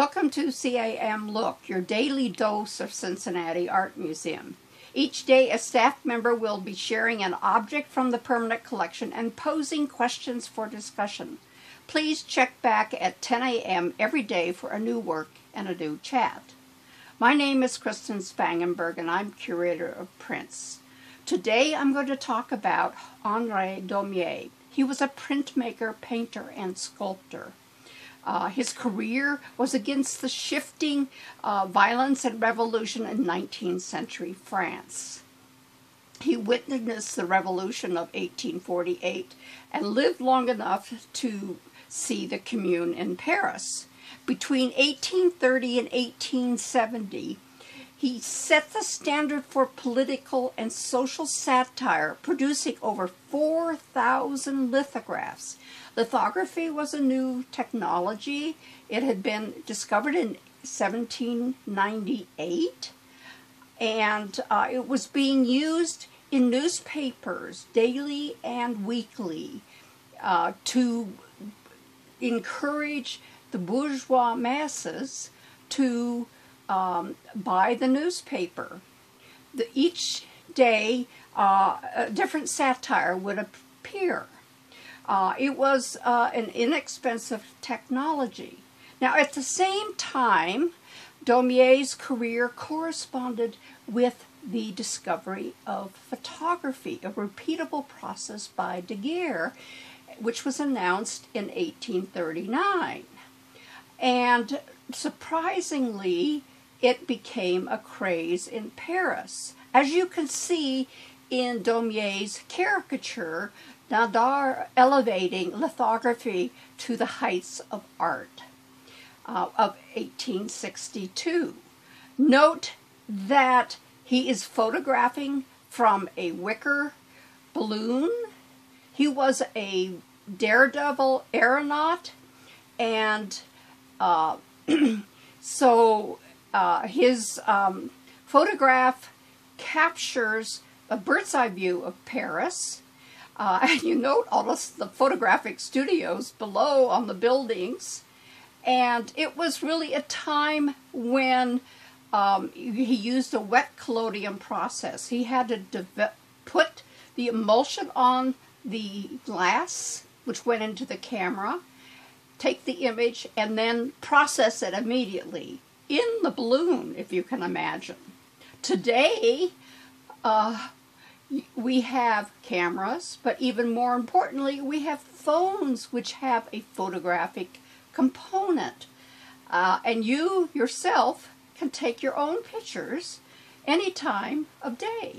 Welcome to CAM Look, your daily dose of Cincinnati Art Museum. Each day, a staff member will be sharing an object from the permanent collection and posing questions for discussion. Please check back at 10 a.m. every day for a new work and a new chat. My name is Kristin Spangenberg and I'm curator of prints. Today I'm going to talk about Henri Daumier. He was a printmaker, painter, and sculptor. Uh, his career was against the shifting uh, violence and revolution in 19th century France. He witnessed the revolution of 1848 and lived long enough to see the Commune in Paris. Between 1830 and 1870, he set the standard for political and social satire, producing over 4,000 lithographs. Lithography was a new technology. It had been discovered in 1798, and uh, it was being used in newspapers daily and weekly uh, to encourage the bourgeois masses to um, buy the newspaper. The, each day, uh, a different satire would appear. Uh, it was uh, an inexpensive technology. Now, at the same time, Daumier's career corresponded with the discovery of photography, a repeatable process by Daguerre, which was announced in 1839. And surprisingly, it became a craze in Paris. As you can see in Daumier's caricature, Nadar elevating lithography to the heights of art uh, of 1862. Note that he is photographing from a wicker balloon. He was a daredevil aeronaut and uh, so uh, his um, photograph captures a bird's eye view of Paris. Uh, and you note all of the photographic studios below on the buildings. And it was really a time when um, he used a wet collodion process. He had to put the emulsion on the glass, which went into the camera, take the image, and then process it immediately in the balloon, if you can imagine. Today, uh, we have cameras, but even more importantly, we have phones which have a photographic component. Uh, and you yourself can take your own pictures any time of day.